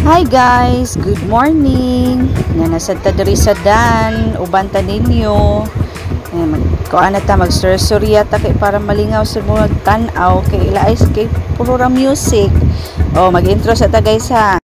Hi guys, good morning. Nga nasa diri sa Dan, uban ta ninyo. Eh, mag ta mag surya ta kay para malingaw sa mga tan-aw kay ila is kay puro ra music. Oh, mag-intro sa ta guys ha.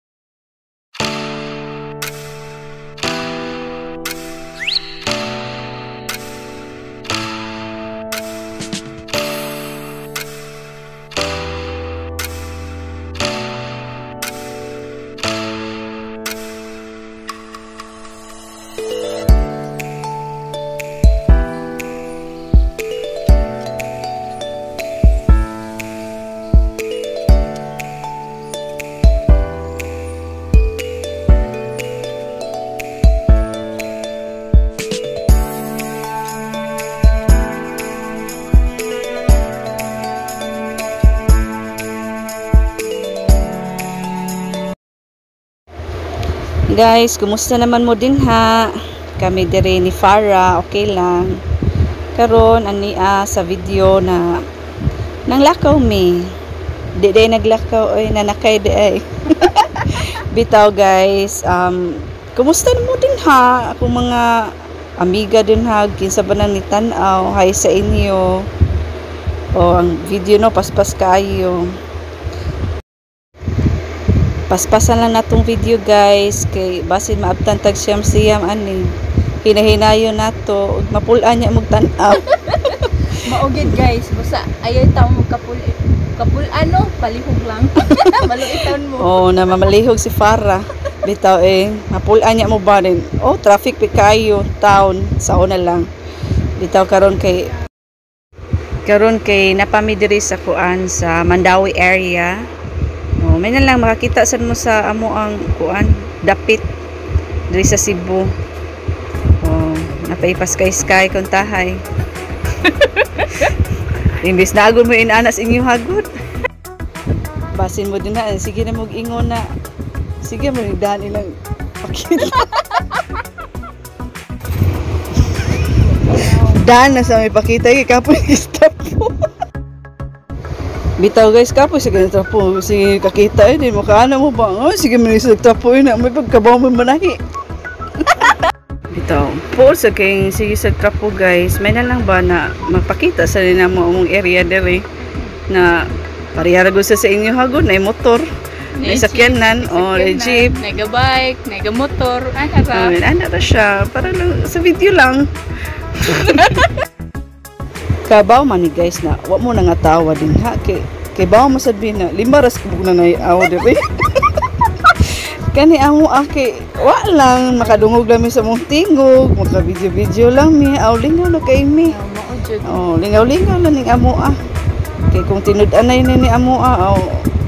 Guys, kumusta naman mo din ha? Kami dire ni Farah, okay lang. Karon ani ah, sa video na nang lakaw mi. Di day naglakaw oy nanakay di ay. Bitaw guys, um kumusta mo din ha? Ako mga amiga din ha, kinsa ba nang ni tan-aw, hi sa inyo. O ang video no paspas kayo paspasan lang natong video guys. Kay basin maabtan tag siyam siyam ani. Hinahinayo nato. Ug mapulan niya mog tan-aw. Maugid guys, basta ayaw tao mo kapul kapul ano, palihog lang. Maluitan mo. oh na mamalihog si Farah. Bitaw eh. Mapulan niya mo ba din oh traffic pi kayo town. Sa una lang. Bitaw karon kay karon kay napami diri sa kuan sa Mandawi area Oh, may na lang makakita sad mo sa amo ang kuan dapit diri sa Cebu. Oh, napaipas kay sky kon tahay. Imbis na agud mo inanas inyo hagod. Basin mo din na, sige na mog ingon na. Sige mo dahan ilang pakita. Dan na sa may pakita kay kapoy stop po. Bitaw guys, kapoy sige na trapo. Sige kakita eh, di mo kaana mo ba? Oh, sige man sa trapo na may pagkabaw mo manahi. Bitaw, po sa kay sige sa trapo guys, may na lang ba na magpakita sa nina mo ang area dere na parehara gusto sa inyo hagod na motor. May sakyanan, o oh, jeep. Nega bike, nega motor, ay Oh, harap. ano na siya, para lang sa video lang. Kabaw man ni guys na, wa mo na nga tawa din ha. Kay, kay bawa mo sabihin na, lima ras kubog na na awa diri. Kani amo ake, wa lang, makadungog lang mi sa mong tingog, maka video-video lang mi, aw lingaw na kay mi. Maujud. Oh, lingaw-lingaw lang ning amo ah. Kay kung tinud-anay ni ni amo ah, aw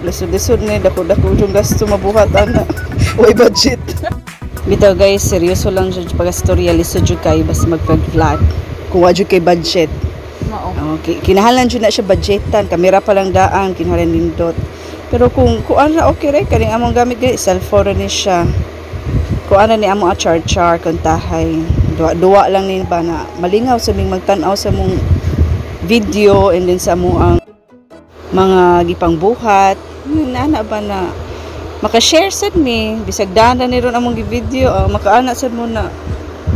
lisod-lisod ni dako-dako yung gasto mabuhat ana. Way budget. Bitaw guys, seryoso lang jud pagastorya lisod jud kay basta mag-vlog. Kung wa jud kay budget. Kinahanglan jud na siya budgetan, kamera pa lang daan, kinahanglan nindot. Pero kung kuan ra okay ra kani among gamit gali cellphone ni siya. Kuan ni amo a char-char kun tahay. Duwa-duwa lang ni ba na malingaw sa ming magtan-aw sa mong video and then sa mo ang mga gipang buhat. Yun ana ba na maka-share sad mi bisag dana ni ron among video uh, makaana sad mo na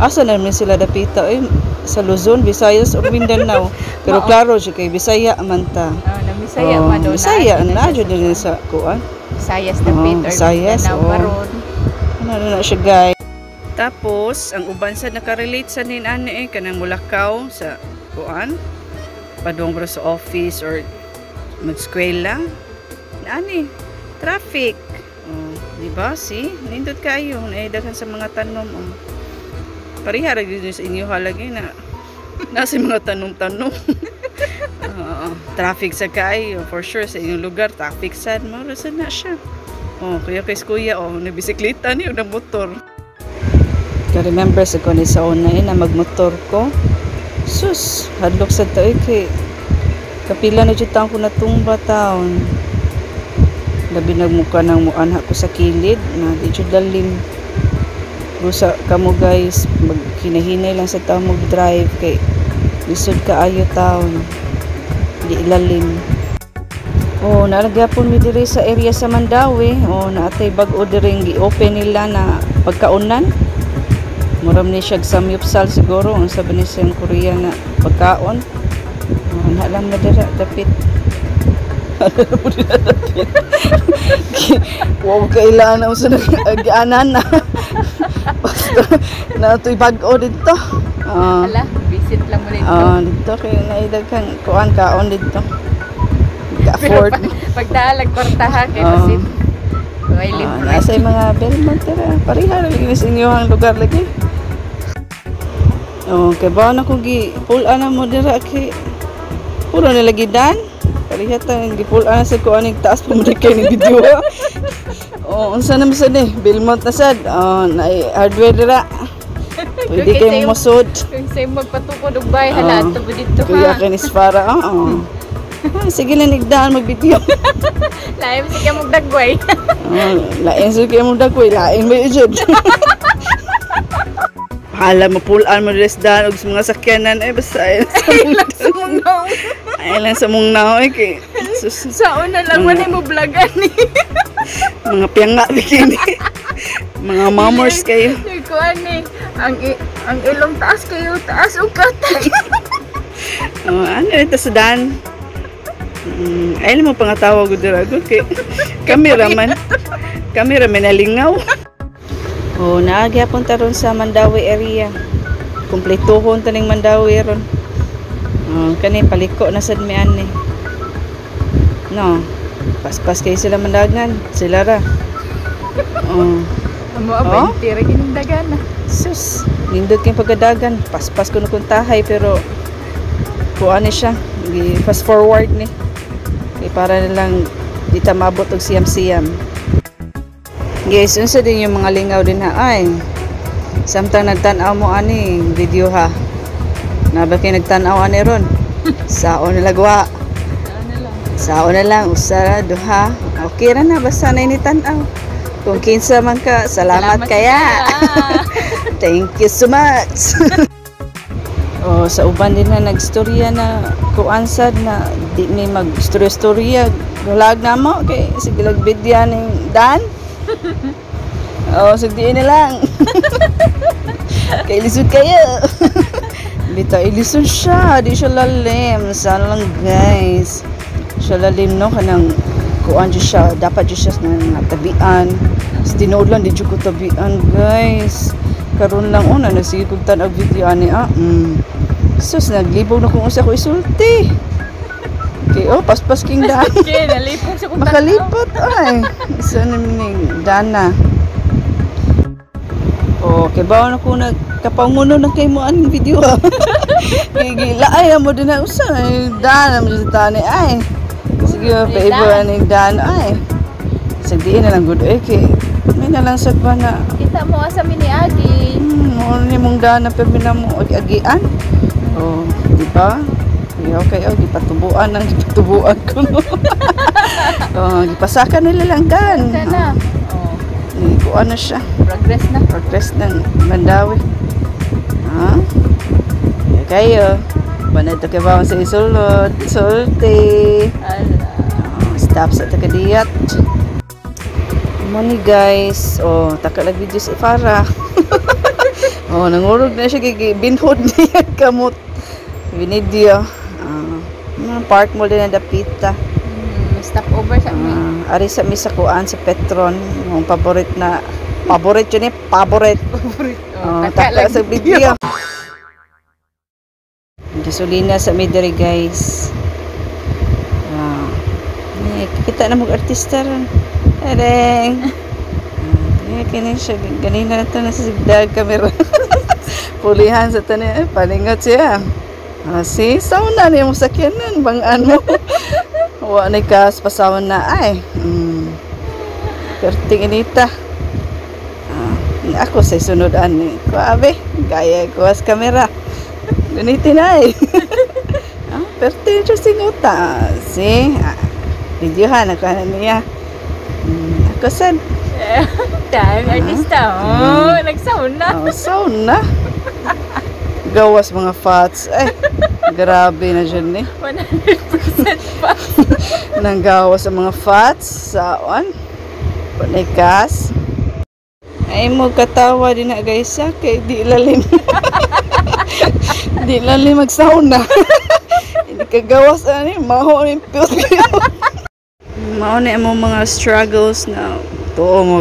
asa na naman sila dapita eh, sa Luzon, Visayas o Mindanao. Pero klaro siya kay Bisaya man ta. Ah, na Bisaya Oh, man daw. Bisaya, na jud din sa kuan. Visayas na Oo, Peter. Visayas, na oo. baron. Ano na siya guys. Tapos, ang uban sa nakarelate sa nin ani eh, kanang mulakaw sa kuan. Padong bro sa office or mag-skwela. Ani, traffic. Oh, di ba? Si, nindot kayo. Naidaghan sa mga tanom. Oh. Pariha ra gyud sa inyo halagi na nasa mga tanom-tanom. Oo, traffic sa kayo for sure sa inyong lugar traffic sad mo sad na siya. Oh, kuya kay kuya oh, na bisikleta ni na motor. Ka-remember sa ko ni sa una eh, na magmotor ko. Sus, hadlok sa tayo kay kapila na jud taon ko natumba taon. Labi nagmuka ng muanha ko sa kilid na di jud Rusa kamo guys, magkinahinay lang sa tao mag-drive kay lisod ka ayo taon. Di ilalim. Oh, nalagapon mi diri sa area sa Mandawi. Oh, naatay bag-o diri gi-open nila na pagkaunan. Muram ni siya samyupsal siguro ang sabi ni sa Korea na pagkaon. Oh, na lang na dira dapit. wow, kailangan na sa agianan na. Na ito'y bag-o dito. Ah, Ala, visit lang mo dito. ah, dito kay naidag kang kuan kaon dito. Ka-afford. pag, pagdalag kwartaha kay Oo. visit. May Ah, libre. nasa yung mga Belmont tira. Pariha rin sa inyo ang lugar lagi. Oh, kay ba na ko gi pull ana mo dira kay puro nilagi dan. Pariha ta gi pull ana sa ko aning taas pa mo kay ni video. oh, unsa na misad ni Belmont na sad. Oh, na hardware dira. Pwede Okay, kay sa'yo- mo masud. Kung sa'yo magpatukod og bay, hala, Oo. ato ba dito Kuya ha? kay ni Spara. Oo. Ah, sige lang nigdaan mag-video. Laim sige mong dagway. Lain kaya mong dagway, lain mo yun. Hala, mapulaan mo res daan og sa mga sakyanan eh basta ay lang sa mong Sumungaw. ay lang sa mong kay sus, Sa una lang man mo vlogan ni. Mga piyanga bikini. mga mamors kayo. Ni ko ani, ang ang ilong taas kayo, taas og katay. Oh, ano ito sa daan? Mm, ay mo pangatawag ko dira ko kay cameraman. Cameraman nalingaw. Oh, naagyapon ta ron sa Mandawi area. Kumpletuhon ta ning Mandawi ron. Oh, kani paliko na sad mi ani. No. Paspas kay sila mandagan. Sila ra. Oh, Amo Oh? abay tira gining dagana. sus. Nindot kay pagadagan. Paspas ko na kung tahay pero kuha ni siya. Fast forward ni. Kay para nilang di ta mabot og siyam-siyam. Guys, unsa din yung mga lingaw din ha ay. Samtang nagtan-aw mo ani video ha. Naba kay nagtan-aw ani ron. Sao na lagwa. Ano lang. Sao na lang usa duha. Okay ra na basta na ini tan-aw. Kung kinsa man ka, salamat, kaya. Thank you so much. oh, sa uban din na nagstorya na kuansad na di may magstorya-storya. Gulag na mo kay sige lag bidya ning Dan. oh, sagdiin na lang. kay lisod kayo. Bita ilisod siya, di siya lalim. Sana lang guys. Siya lalim no kanang kuan dyan siya, dapat dyan siya na natabian. Sa tinuod lang, di dyan ko tabian, guys. Karon lang una, nagsige kong tanag video ani, ah. Mm. Sus, naglibog na kung usa ko isulti. Okay, oh, paspas king daan. Okay, nalipong sa kung Makalipat, ay. Isa na mining dana. Oh, kay bawa na ko nagkapanguno na kay mo aning video ha. Kay gila ay mo din na usa ay dana mo sa tani ay. Ay, paibo Dan. aning dana ay. Sagdiin na lang gud eh kay may na lang sad ba na Kita mo asa mini agi. Hmm, mo ni mong pero na mo agi-agian. Oh, di ba? Okay, okay, oh, gipatubuan ang gipatubuan ko. oh, gipasakan nila lang dan. Sana. Oh, Ni ko ano siya, progress na. progress ng Mandawi. Ha? Kaya kayo. Banay to kabaw sa isulod. Sulti. Ala. Stop sa takadiyat. Money guys. Oh, takalag video si Farah. oh, nangurog na siya kay binhod niya kamot. Binidyo. Ah, mga park mo din na dapita. Hmm, stop over sa mi. Ah, ari sa misa kuan sa Petron, yung paborit na paborit yun eh, paborit. Oh, taka sa video. Gasolina sa Midiri guys. Kita na mag artista ron. Areng. Ah, kini siya ganina na to na sa sigdag camera. Pulihan sa tanin, paningot siya. Ah, si sauna ni mo sakyanan bangan mo. Wa ni kas pasawan na ay. Mm. Perting inita. Ah, ako sa sunod ani. Kuabe, gaya ko as kamera. Gunitin ay. ah, perting siya singuta. Si, ah, videohan ako na niya. Mm, ako sad. Dahil artista. Oh, nagsauna. Oh, sauna. Gawas mga fats. Ay, Grabe na dyan eh. 100% pa. Nanggawa sa mga fats, saon, panay kas. Ay mo katawa din na guys ha, kay di lalim. di lalim magsauna. Hindi kagawas ani, maho ni piyot Mao na mo mga struggles na tuo mo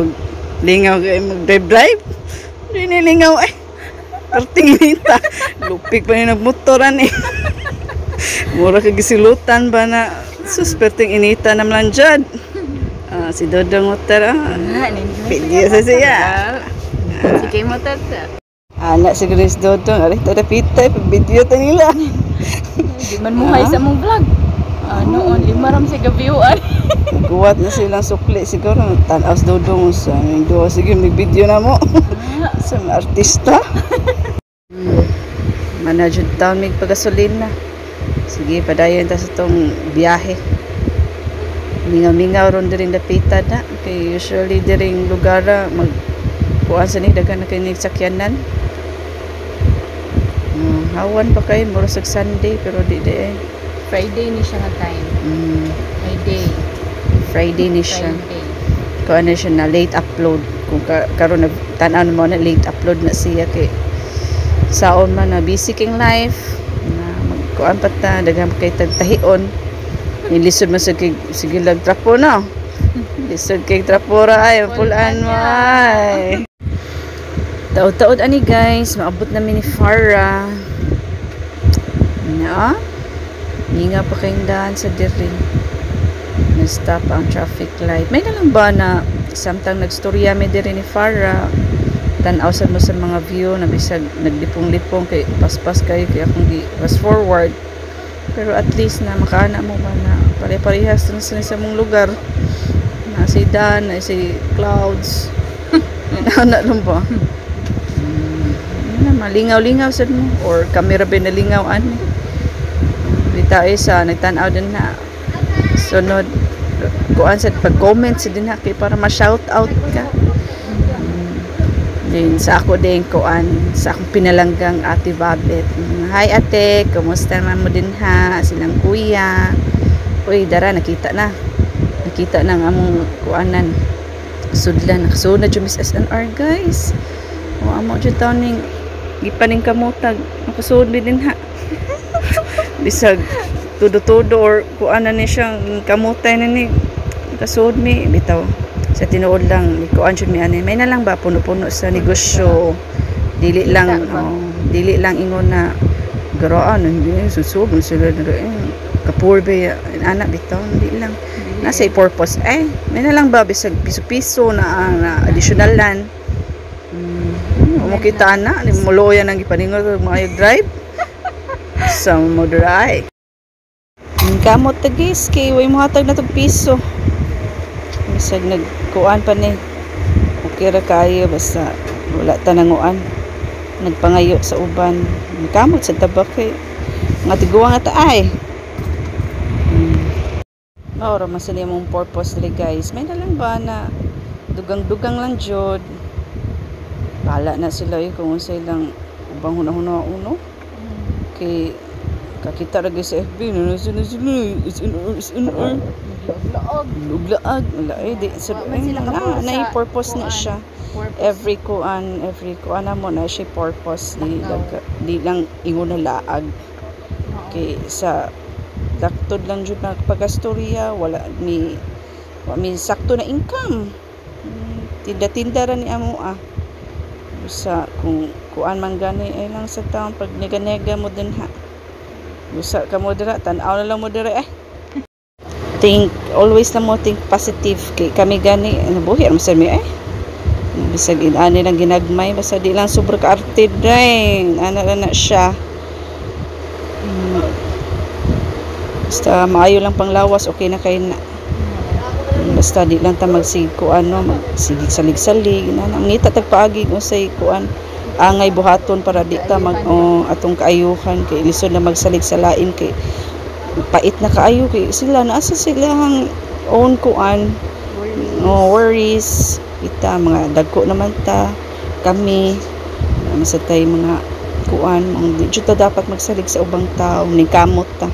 lingaw kay mag drive drive. Di ni lingaw eh. Perting nita. Lupik pa ni nagmotoran eh. Mura ka gisilutan ba na sus perting inita na melanjad. Ah, si Dodong Motor ah. Video sa siya. Sige mo tata. Anak si Grace Dodong, ari tada pitay, video ta nila. Di man muhay sa mong vlog. Ano, on lima ram sa gabiuan. Kuwat na silang sukli siguro. Tanaw sa Dodong sa yung duwa. Sige, may video na mo. sa artista. Manajud taon may pagasolina. Sige, padayon ta sa itong biyahe. Mingaw-mingaw ron din dapitan na. Kay usually diring lugar na mag kuan sa ni dagan na kay sakyanan. Hmm, hawan pa kayo, mura sa Sunday, pero di di eh. Friday ni siya nga time. Hmm, Friday. Friday ni siya. Friday. Kung ano siya na late upload. Kung ka, karon nag tanaw mo na late upload na siya kay saon man na busy king life na magkuan pa ta daghang kay tagtahion ilisod man sa kay sige lag trapo no lisod kay trapora ay pulaan mo ay taod-taod ani guys maabot namin ni Farah na Hinga pa kayong daan sa diri na-stop ang traffic light. May na lang ba na samtang nagstorya may diri ni Farah? Tanaw sa mo sa mga view na bisag naglipong-lipong kay paspas kayo kay akong gi fast forward. Pero at least na makaana mo ba na pare-parehas na sa sa mong lugar? Na si Dan na si Clouds. Na lang ba? Hmm, yun na malingaw-lingaw sad mo. Or camera ba nalingaw ani di tayo sa nagtanaw din na sunod kuan sa pag-comment sa din ha kay para ma-shout out ka din sa ako din kuan sa akong pinalanggang ate Babet. Hi ate, kumusta naman mo din ha? Silang kuya. Uy, dara nakita na. Nakita na ang among kuanan. Sudlan, nakasunod yung Miss SNR guys. O amo jud taon ning gipaning kamutag. Nakasunod din ha. Bisag tudo-tudo or kuanan ni siyang kamutay na ni kasud mi bitaw. Sa tinuod lang ikuan jud mi ani. May na lang ba puno-puno sa negosyo? Dili lang oh, dili lang ingon na garaan hindi susub sila na eh, kapur ba anak bitaw hindi lang. Nasa purpose. Eh may na lang ba bisag piso-piso na, na additional land? Mm, mo kita na ni muloyan ang gipaningon maayo drive sa mo drive kamot tagis kay way mo hatag na tog piso. Bisag nagkuan pa ni. Okay ra kayo basta wala tananguan nagpangayo sa uban. Kamot sa tabak kay. Nga tiguwa nga taay hmm. Maura man sila mong purpose dili guys. May na lang ba na dugang-dugang lang jud Bala na sila eh kung unsa lang ubang hunahuna uno kay kakita gyud sa FB na sila sila SNR SNR Laog. Wala eh, di, kapuro na, na sa purpose na siya. Every kuan, every kuan na mo na siya purpose, di, Takaw. lang, di lang ingon na laag. Kay sa daktod lang jud na pagkastorya, wala mi wa mi sakto na income. Hmm, Tinda-tinda ra ni amo ah. Sa kung kuan man gani ay lang sa taon pag nega-nega mo din ha. Busa ka mo dira, tan-aw na lang mo dira eh. Think always na mo think positive. Kay kami gani nabuhi ra sa mi eh. Bisag inani lang ginagmay basta di lang sobra ka arte dai ana na na siya. Hmm. basta maayo lang panglawas okay na kay na. Basta di lang ta magsig kuan no magsigig salig-salig na ngita tag paagi unsay kuan angay buhaton para di ta mag oh, atong kaayuhan kay lisod na magsalig sa lain kay pait na kaayo kay sila. Naasa sila hang own kuan. No worries. Kita mga dagko naman ta. Kami ano sa tay mga kuan. Ang di jud ta dapat magsalig sa ubang tao. Ni kamot ta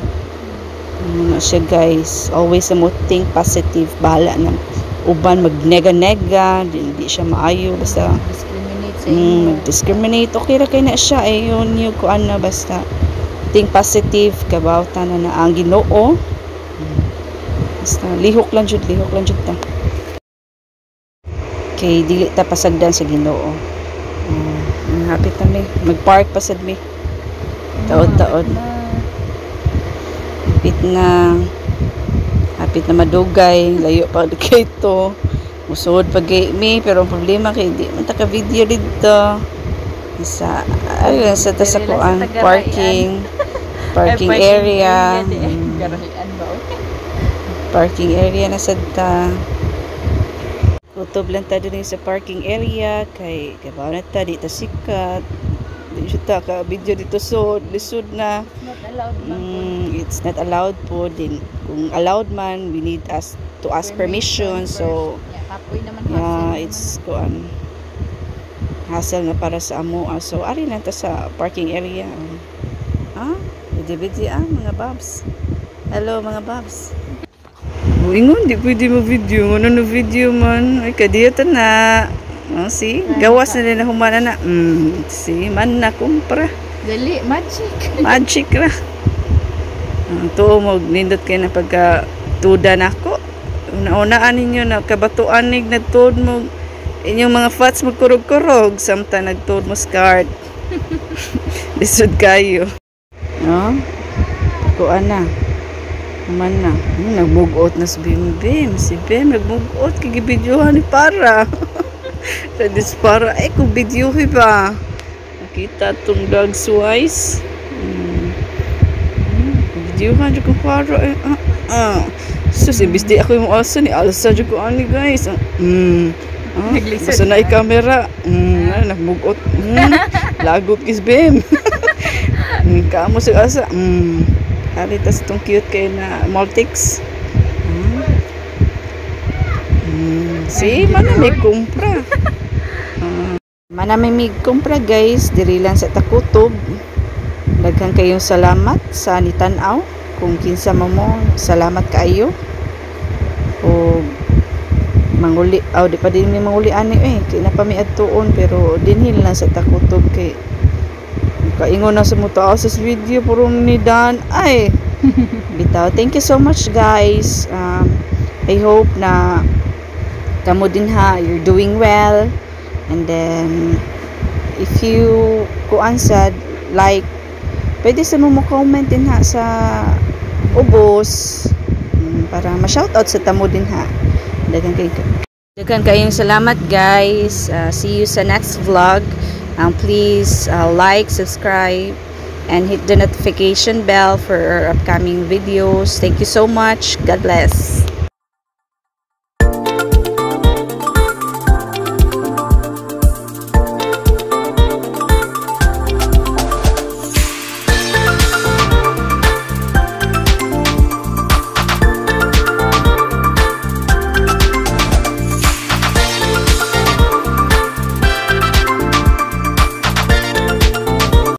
na siya guys. Always mo think positive. Bahala na. Uban magnega-nega. Di, di siya maayo. Basta mm, inyo. mag-discriminate okay ra kay na siya eh yun yung kuan na basta think positive kabawta na na ang Ginoo. Basta lihok lang jud lihok lang jud ta. Kay dili ta pasagdan sa Ginoo. Uh, happy ta mi. Mag-park pa sad mi. Taod-taod. Na. hapit na. Hapit na madugay. Layo pa kay to musod pag mi pero ang problema kay di man ta ka video dito sa ay sa ta sa kuan parking parking area di. mm, oh? parking area na sad ta kutob lang ta din sa parking area kay kabaw na ta di ta sikat di siya ta ka video dito so lisod na. Mm, it's not allowed po din. Kung allowed man, we need us to ask permission. So, Yeah, kapoy naman yeah, hassle it's kuan hassle na para sa amo. Ah, So, ari na ta sa parking area. Ah, bidi-bidi ah, mga babs. Hello, mga babs. Ingon, di pwede mo video. Ano na video man? Ay, kadiyo ta na. Oh, see? Gawas na na humana na. Mm, see? Man na kumpra. Dali, magic. Magic ra. Ang tuo mo, nindot kayo na pagka tuda na ako. Una-unaan ninyo na kabatuan nig nagtuod mo inyong mga fats magkurog-kurog samta nagtuod mo skirt. Lisod kayo. No? Kuan na. Naman na. Hmm, nagmugot na si Bim Bim. Si Bim nagmugot. Kagibidyohan ni para. Radis para. Eh, kung videohi ba? Nakita tong dog's wise. Hmm. Hmm, Videohan dyan para. Eh, ah, ah. Sus, ibis di ako yung asa ni Alsa dyan ko ani guys. Ah, Hmm. Ah, Naglisod basta na i-camera. Hmm, ah, nagmugot. Hmm. Lagot kis Bim. Hmm, Kaamo sa asa. Hmm. Halitas itong cute kayo na Maltix. Hmm. Hmm. See, mana may kumpra. Ah. Mana may mig kumpra guys, diri lang sa takutob. Daghang kayong salamat sa nitanaw. Kung kinsa mo mo, salamat kaayo. O manguli, aw di pa din mi manguli ani eh. Kay na pa mi adtuon pero dinhil lang sa takutob kay kaingon na sa mo tao sa video puro ni Dan ay bitaw thank you so much guys um, I hope na kamo din ha you're doing well and then if you kuan sad like pwede sa mo mo comment din ha sa ubos. Mm, para ma-shoutout sa tamo din ha. Dagan kay dagan kayong salamat guys. Uh, see you sa next vlog. Um, please uh, like subscribe and hit the notification bell for our upcoming videos. Thank you so much. God bless